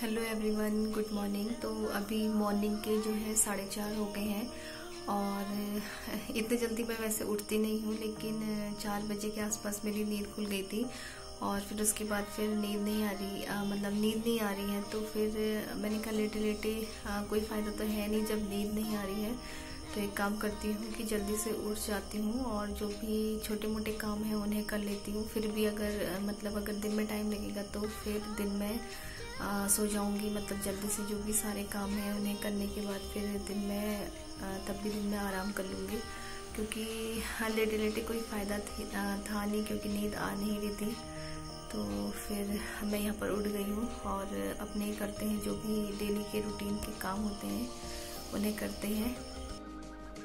Hello everyone good morning तो अभी morning के जो है साढ़े चार हो गए हैं और इतने जल्दी मैं वैसे उठती नहीं हूँ लेकिन चार बजे के आसपास मेरी नींद खुल गई थी और फिर उसके बाद फिर नींद नहीं आ रही आ, मतलब नींद नहीं आ रही है तो फिर मैंने कहा लेटे लेटे आ, कोई फ़ायदा तो है नहीं जब नींद नहीं आ रही है। तो एक काम करती हूँ कि जल्दी से उठ जाती हूँ और जो भी छोटे मोटे काम हैं उन्हें कर लेती हूँ। फिर भी अगर मतलब अगर दिन में टाइम लगेगा तो फिर दिन में आ, सो जाऊँगी। मतलब जल्दी से जो भी सारे काम हैं उन्हें करने के बाद फिर दिन में तब भी दिन में आराम कर लूँगी। क्योंकि हर लेटे लेटे कोई फ़ायदा था नहीं क्योंकि नींद आ नहीं रही थी। तो फिर मैं यहाँ पर उठ गई हूँ और अपने करते हैं जो भी डेली के रूटीन के काम होते हैं उन्हें करते हैं।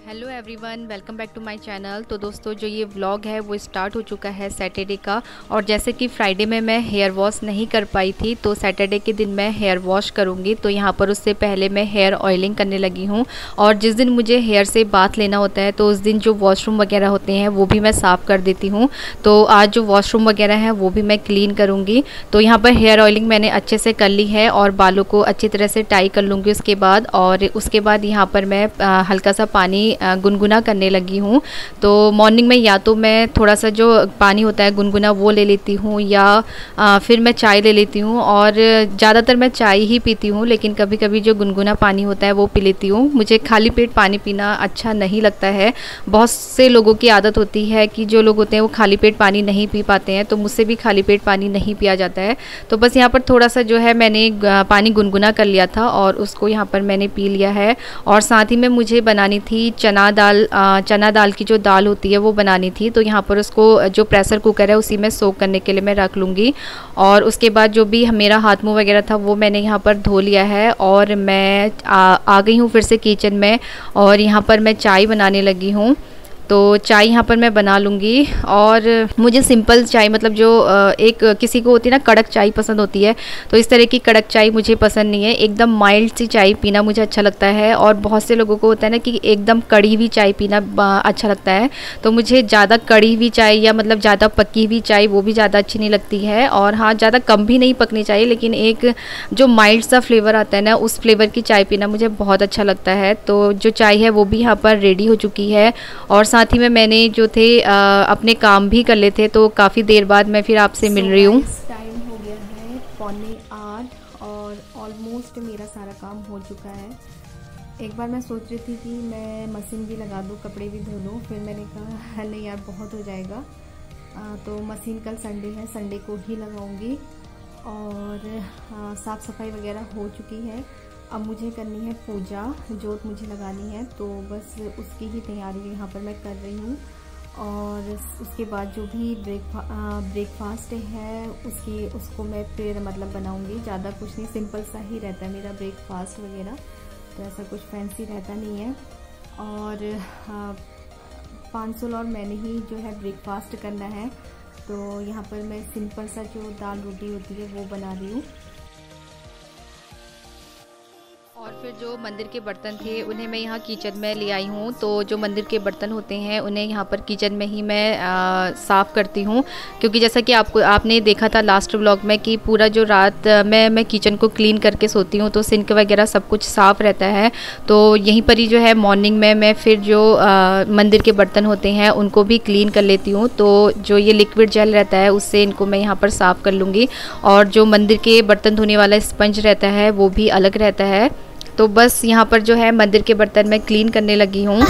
Hello everyone welcome back to my channel तो दोस्तों, जो ये व्लॉग है, वो स्टार्ट हो चुका है सैटरडे का। और जैसे कि फ्राइडे में मैं हेयर वॉश नहीं कर पाई थी तो सैटरडे के दिन मैं हेयर वॉश करूँगी। तो यहाँ पर उससे पहले मैं हेयर ऑयलिंग करने लगी हूँ। और जिस दिन मुझे हेयर से बाथ लेना होता है तो उस दिन जो वॉशरूम वगैरह होते हैं, वो भी मैं साफ़ कर देती हूँ। तो आज जो वॉशरूम वगैरह है, वो भी मैं क्लीन करूँगी। तो यहाँ पर हेयर ऑयलिंग मैंने अच्छे से कर ली है और बालों को अच्छी तरह से टाई कर लूँगी उसके बाद। और उसके बाद यहाँ पर मैं हल्का सा पानी गुनगुना करने लगी हूँ। तो मॉर्निंग में या तो मैं थोड़ा सा जो पानी होता है गुनगुना वो ले लेती हूँ या फिर मैं चाय ले लेती हूँ और ज़्यादातर मैं चाय ही पीती हूँ, लेकिन कभी कभी जो गुनगुना पानी होता है वो पी लेती हूँ। मुझे खाली पेट पानी पीना अच्छा नहीं लगता है। बहुत से लोगों की आदत होती है कि जो लोग होते हैं वो खाली पेट पानी नहीं पी पाते हैं तो मुझसे भी खाली पेट पानी नहीं पिया जाता है। तो बस यहाँ पर थोड़ा सा जो है मैंने पानी गुनगुना कर लिया था और उसको यहाँ पर मैंने पी लिया है। और साथ ही में मुझे बनानी थी चना दाल चना दाल की जो दाल होती है वो बनानी थी। तो यहाँ पर उसको जो प्रेशर कुकर है उसी में सोक करने के लिए मैं रख लूँगी। और उसके बाद जो भी मेरा हाथ मुँह वगैरह था वो मैंने यहाँ पर धो लिया है। और मैं आ, आ गई हूँ फिर से किचन में। और यहाँ पर मैं चाय बनाने लगी हूँ। तो चाय यहाँ पर मैं बना लूँगी और मुझे सिंपल चाय मतलब जो एक किसी को होती है ना कड़क चाय पसंद होती है तो इस तरह की कड़क चाय मुझे पसंद नहीं है। एकदम माइल्ड सी चाय पीना मुझे अच्छा लगता है और बहुत से लोगों को होता है ना कि एकदम कड़ी हुई चाय पीना अच्छा लगता है। तो मुझे ज़्यादा कड़ी हुई चाय या मतलब ज़्यादा पकी हुई चाय वो भी ज़्यादा अच्छी नहीं लगती है और हाँ ज़्यादा कम भी नहीं पकनी चाहिए, लेकिन एक जो माइल्ड सा फ्लेवर आता है ना, उस फ्लेवर की चाय पीना मुझे बहुत अच्छा लगता है। तो जो चाय है वो भी यहाँ पर रेडी हो चुकी है और साथ साथ ही में मैंने जो थे आ, अपने काम भी कर लेते तो काफ़ी देर बाद मैं फिर आपसे so मिल रही हूँ। टाइम हो गया है पौने आठ और ऑलमोस्ट मेरा सारा काम हो चुका है। एक बार मैं सोच रही थी कि मैं मशीन भी लगा दूँ कपड़े भी धो लूँ फिर मैंने कहा नहीं यार बहुत हो जाएगा। आ, तो मशीन कल संडे है संडे को ही लगाऊँगी और साफ़ सफ़ाई वगैरह हो चुकी है। अब मुझे करनी है पूजा, जोत मुझे लगानी है तो बस उसकी ही तैयारी यहाँ पर मैं कर रही हूँ। और उसके बाद जो भी ब्रेक ब्रेकफास्ट है, उसकी, उसको मैं फिर मतलब बनाऊँगी। ज़्यादा कुछ नहीं सिंपल सा ही रहता है मेरा ब्रेकफास्ट वगैरह। तो ऐसा कुछ फैंसी रहता नहीं है। और पाँच सौ और मैंने ही जो है ब्रेकफास्ट करना है। तो यहाँ पर मैं सिंपल सा जो दाल रोटी होती है, वो बना रही हूँ। फिर जो मंदिर के बर्तन थे उन्हें मैं यहाँ किचन में ले आई हूँ। तो जो मंदिर के बर्तन होते हैं उन्हें यहाँ पर किचन में ही मैं साफ़ करती हूँ। क्योंकि जैसा कि आपको आपने देखा था लास्ट ब्लॉग में कि पूरा जो रात में मैं किचन को क्लीन करके सोती हूँ तो सिंक वगैरह सब कुछ साफ़ रहता है। तो यहीं पर ही जो है मॉर्निंग में मैं फिर जो आ, मंदिर के बर्तन होते हैं उनको भी क्लीन कर लेती हूँ। तो जो ये लिक्विड जेल रहता है उससे इनको मैं यहाँ पर साफ़ कर लूँगी। और जो मंदिर के बर्तन धोने वाला स्पंज रहता है वो भी अलग रहता है। तो बस यहाँ पर जो है मंदिर के बर्तन में क्लीन करने लगी हूँ।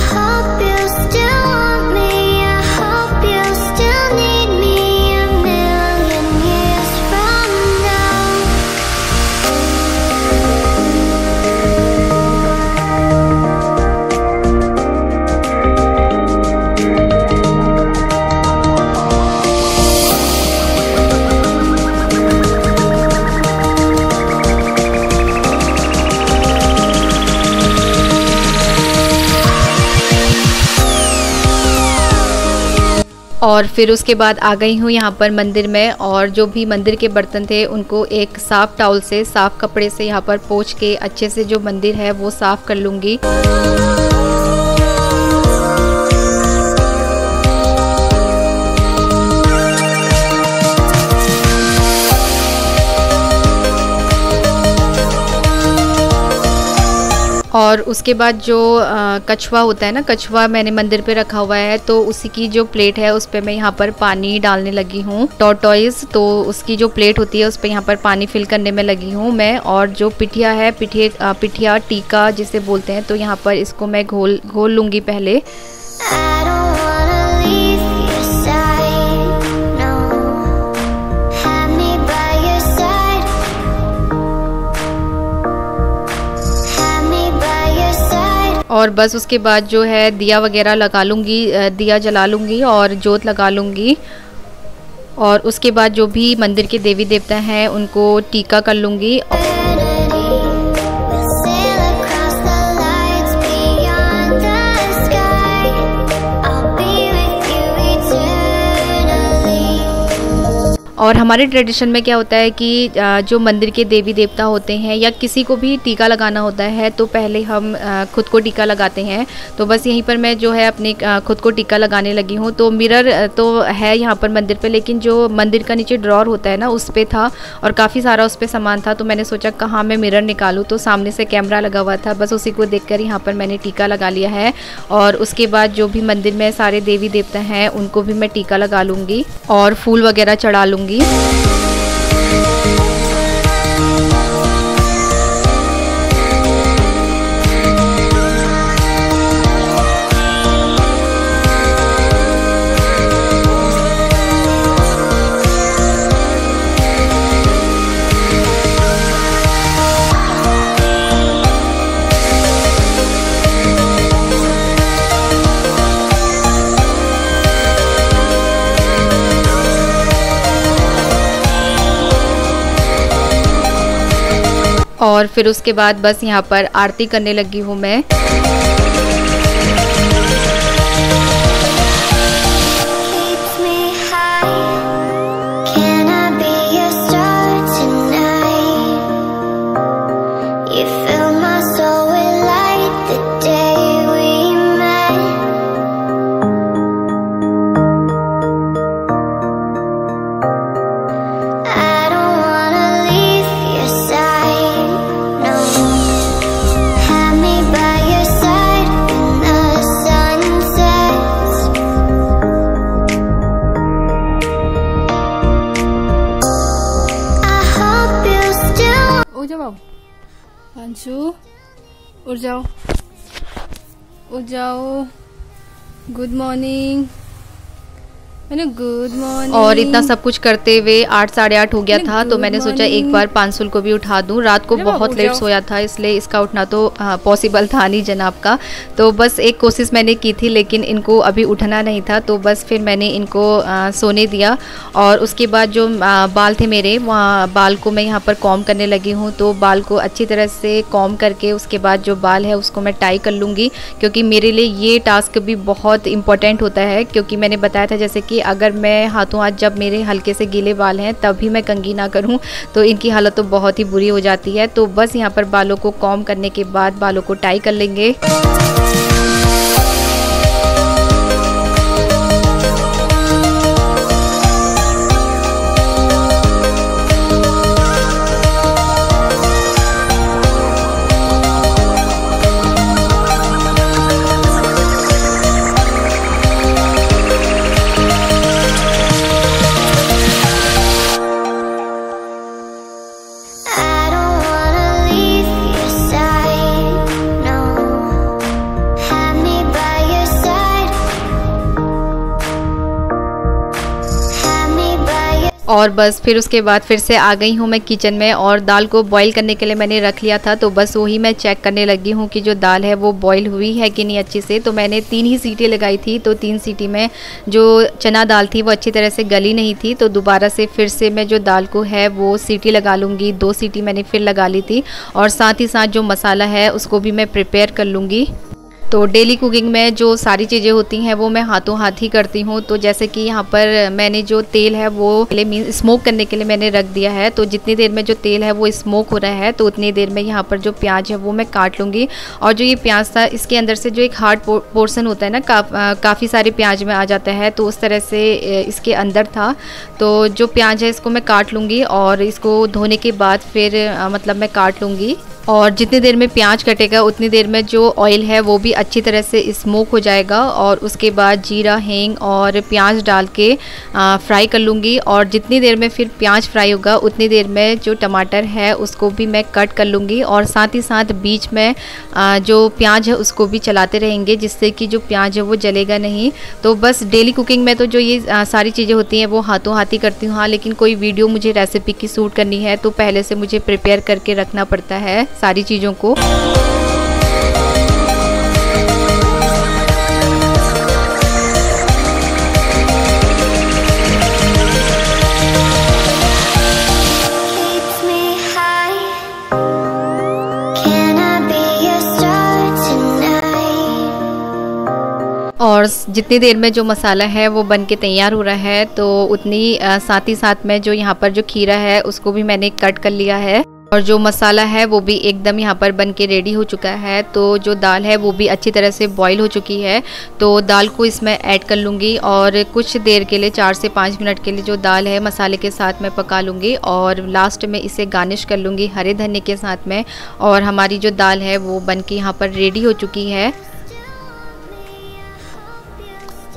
और फिर उसके बाद आ गई हूँ यहाँ पर मंदिर में और जो भी मंदिर के बर्तन थे उनको एक साफ़ टाउल से, साफ़ कपड़े से यहाँ पर पोछ के अच्छे से जो मंदिर है वो साफ़ कर लूँगी। और उसके बाद जो कछुआ होता है ना, कछुआ मैंने मंदिर पे रखा हुआ है तो उसी की जो प्लेट है उस पर मैं यहाँ पर पानी डालने लगी हूँ। टॉटॉइज तो उसकी जो प्लेट होती है उस पर यहाँ पर पानी फिल करने में लगी हूँ मैं, और जो पिठिया है, पिठिया पिठिया टीका जिसे बोलते हैं तो यहाँ पर इसको मैं घोल घोल लूँगी पहले। और बस उसके बाद जो है दिया वगैरह लगा लूँगी दिया जला लूँगी और जोत लगा लूँगी। और उसके बाद जो भी मंदिर के देवी देवता हैं, उनको टीका कर लूँगी। और हमारे ट्रेडिशन में क्या होता है कि जो मंदिर के देवी देवता होते हैं या किसी को भी टीका लगाना होता है तो पहले हम खुद को टीका लगाते हैं। तो बस यहीं पर मैं जो है अपने खुद को टीका लगाने लगी हूँ। तो मिरर तो है यहाँ पर मंदिर पे, लेकिन जो मंदिर का नीचे ड्रॉर होता है ना, उस पर था और काफ़ी सारा उस पर सामान था। तो मैंने सोचा कहाँ मैं मिरर निकालूँ? तो सामने से कैमरा लगा हुआ था। बस उसी को देख कर यहाँ पर मैंने टीका लगा लिया है और उसके बाद जो भी मंदिर में सारे देवी देवता हैं, उनको भी मैं टीका लगा लूँगी और फूल वगैरह चढ़ा लूँगी। होंगी और फिर उसके बाद बस यहाँ पर आरती करने लगी हूँ मैं। उठ जाओ गुड मॉर्निंग गुड मॉर्निंग और इतना सब कुछ करते हुए आठ साढ़े आठ हो गया था तो मैंने सोचा एक बार पांसुल को भी उठा दूँ। रात को बहुत लेट सोया था इसलिए इसका उठना तो पॉसिबल था नहीं जनाब का। तो बस एक कोशिश मैंने की थी लेकिन इनको अभी उठना नहीं था तो बस फिर मैंने इनको आ, सोने दिया। और उसके बाद जो आ, बाल थे मेरे वहाँ बाल को मैं यहाँ पर कॉम करने लगी हूँ तो बाल को अच्छी तरह से कॉम करके उसके बाद जो बाल है उसको मैं टाई कर लूँगी क्योंकि मेरे लिए ये टास्क भी बहुत इंपॉर्टेंट होता है क्योंकि मैंने बताया था जैसे कि अगर मैं हाथों हाथ जब मेरे हल्के से गीले बाल हैं तब भी मैं कंगी ना करूँ तो इनकी हालत तो बहुत ही बुरी हो जाती है। तो बस यहाँ पर बालों को कॉम करने के बाद बालों को टाई कर लेंगे। बस फिर उसके बाद फिर से आ गई हूँ मैं किचन में और दाल को बॉईल करने के लिए मैंने रख लिया था तो बस वही मैं चेक करने लगी हूँ कि जो दाल है वो बॉईल हुई है कि नहीं अच्छे से। तो मैंने तीन ही सीटी लगाई थी तो तीन सीटी में जो चना दाल थी वो अच्छी तरह से गली नहीं थी तो दोबारा से फिर से मैं जो दाल को है वो सीटी लगा लूँगी। दो सीटी मैंने फिर लगा ली थी और साथ ही साथ जो मसाला है उसको भी मैं प्रिपेयर कर लूँगी। तो डेली कुकिंग में जो सारी चीज़ें होती हैं वो मैं हाथों हाथ ही करती हूँ। तो जैसे कि यहाँ पर मैंने जो तेल है वो पहले स्मोक करने के लिए मैंने रख दिया है। तो जितनी देर में जो तेल है वो स्मोक हो रहा है तो उतनी देर में यहाँ पर जो प्याज है वो मैं काट लूँगी। और जो ये प्याज था इसके अंदर से जो एक हार्ड पोर्सन होता है ना का, काफ़ी सारे प्याज में आ जाता है तो उस तरह से इसके अंदर था। तो जो प्याज है इसको मैं काट लूँगी और इसको धोने के बाद फिर मतलब मैं काट लूँगी। और जितनी देर में प्याज कटेगा उतनी देर में जो ऑयल है वो भी अच्छी तरह से स्मोक हो जाएगा और उसके बाद जीरा, हींग और प्याज डाल के फ्राई कर लूँगी और जितनी देर में फिर प्याज फ्राई होगा, उतनी देर में जो टमाटर है उसको भी मैं कट कर लूँगी और साथ ही साथ बीच में जो प्याज है उसको भी चलाते रहेंगे जिससे कि जो प्याज है वो जलेगा नहीं। तो बस डेली कुकिंग में तो जो ये सारी चीज़ें होती हैं वो हाथों हाथ ही करती हूँ। हाँ लेकिन कोई वीडियो मुझे रेसिपी की सूट करनी है तो पहले से मुझे प्रिपेयर करके रखना पड़ता है सारी चीज़ों को। और जितनी देर में जो मसाला है वो बन के तैयार हो रहा है तो उतनी साथ ही साथ में जो यहाँ पर जो खीरा है, उसको भी मैंने कट कर लिया है। और जो मसाला है वो भी एकदम यहाँ पर बन के रेडी हो चुका है तो जो दाल है वो भी अच्छी तरह से बॉईल हो चुकी है। तो दाल को इसमें ऐड कर लूँगी और कुछ देर के लिए, चार से पाँच मिनट के लिए जो दाल है मसाले के साथ मैं पका लूँगी और लास्ट में इसे गार्निश कर लूँगी हरे धनिया के साथ में और हमारी जो दाल है वो बन के यहाँ पर रेडी हो चुकी है।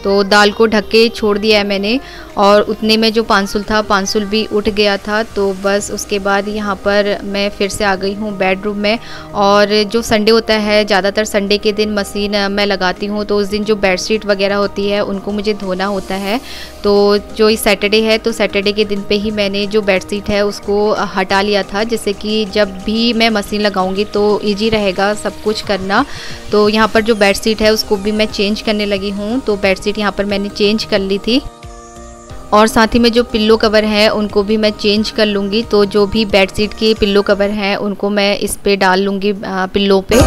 तो दाल को ढक के छोड़ दिया है मैंने और उतने में जो पानसुल था, पानसुल भी उठ गया था। तो बस उसके बाद यहाँ पर मैं फिर से आ गई हूँ बेडरूम में और जो संडे होता है, ज़्यादातर संडे के दिन मशीन मैं लगाती हूँ। तो उस दिन जो बेडशीट वगैरह होती है, उनको मुझे धोना होता है। तो जो इस सैटरडे है तो सैटरडे के दिन पे ही मैंने जो बेडशीट है, उसको हटा लिया था। जैसे कि जब भी मैं मशीन लगाऊँगी तो ईजी रहेगा सब कुछ करना। तो यहाँ पर जो बेडशीट है, उसको भी मैं चेंज करने लगी हूँ। तो बेडशीट यहाँ पर मैंने चेंज कर ली थी। और साथ ही में जो पिल्लो कवर है, उनको भी मैं चेंज कर लूँगी। तो जो भी बेडशीट के पिल्लो कवर हैं, उनको मैं इस पर डाल लूँगी पिल्लो पे।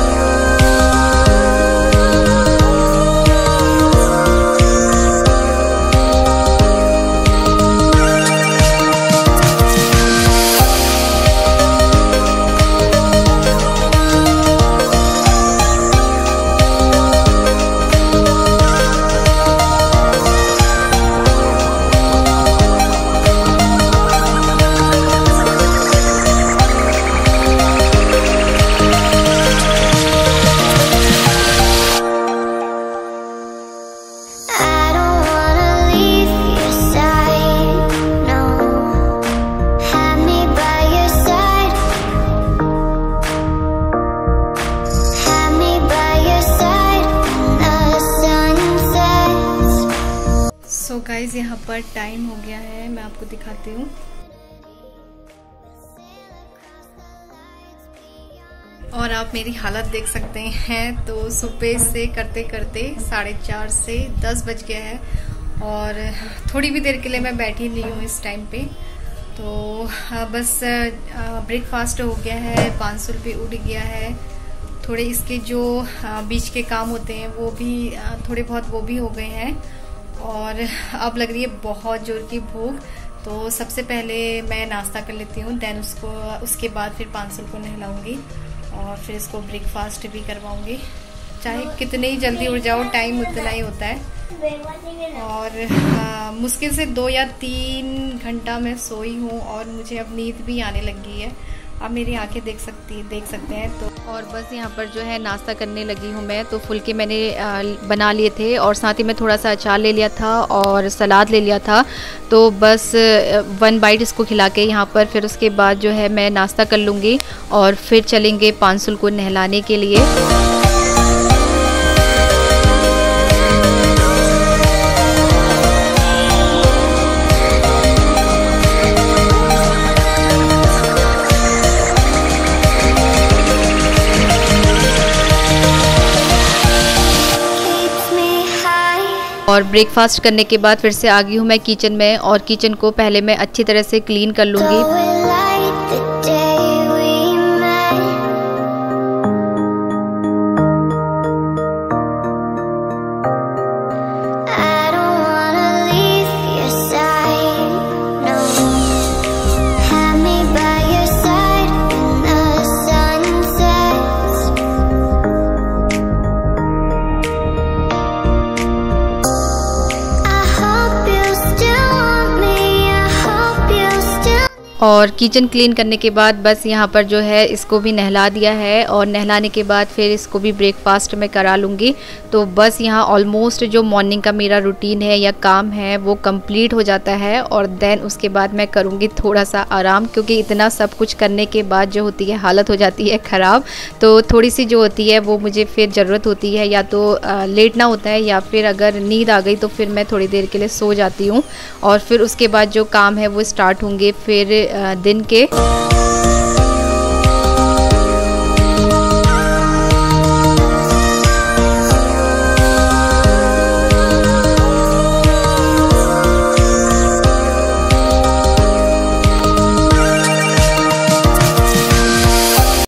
गाइस यहाँ पर टाइम हो गया है, मैं आपको दिखाती हूँ। और आप मेरी हालत देख सकते हैं तो सुबह से करते करते साढ़े चार से दस बज गया है, और थोड़ी भी देर के लिए मैं बैठी नहीं हूँ इस टाइम पे। तो बस ब्रेकफास्ट हो गया है, पाँच सौ रुपये उड़ गया है। थोड़े इसके जो बीच के काम होते हैं, वो भी थोड़े बहुत वो भी हो गए हैं। और अब लग रही है बहुत ज़ोर की भूख। तो सबसे पहले मैं नाश्ता कर लेती हूँ देन उसको उसके बाद फिर पाँच को नहलाऊँगी और फिर इसको ब्रेकफास्ट भी करवाऊँगी। चाहे कितने ही जल्दी उठ जाओ टाइम उतना ही होता है। और आ, मुश्किल से दो या तीन घंटा मैं सोई हूँ और मुझे अब नींद भी आने लगी है। आप मेरी आँखें देख सकती, देख सकते हैं तो और बस यहाँ पर जो है नाश्ता करने लगी हूँ मैं तो फुलके मैंने बना लिए थे, और साथ ही मैं थोड़ा सा अचार ले लिया था और सलाद ले लिया था। तो बस वन बाइट इसको खिला के यहाँ पर, फिर उसके बाद जो है मैं नाश्ता कर लूँगी, और फिर चलेंगे पानसुल को नहलाने के लिए। और ब्रेकफास्ट करने के बाद फिर से आ गई हूँ मैं किचन में और किचन को पहले मैं अच्छी तरह से क्लीन कर लूँगी। और किचन क्लीन करने के बाद बस यहाँ पर जो है इसको भी नहला दिया है और नहलाने के बाद फिर इसको भी ब्रेकफास्ट में करा लूँगी। तो बस यहाँ ऑलमोस्ट जो मॉर्निंग का मेरा रूटीन है या काम है, वो कंप्लीट हो जाता है और देन उसके बाद मैं करूँगी थोड़ा सा आराम क्योंकि इतना सब कुछ करने के बाद जो होती है हालत हो जाती है ख़राब। तो थोड़ी सी जो होती है वो मुझे फिर ज़रूरत होती है या तो लेटना होता है या फिर अगर नींद आ गई तो फिर मैं थोड़ी देर के लिए सो जाती हूँ। और फिर उसके बाद जो काम है वो स्टार्ट होंगे, फिर दिन के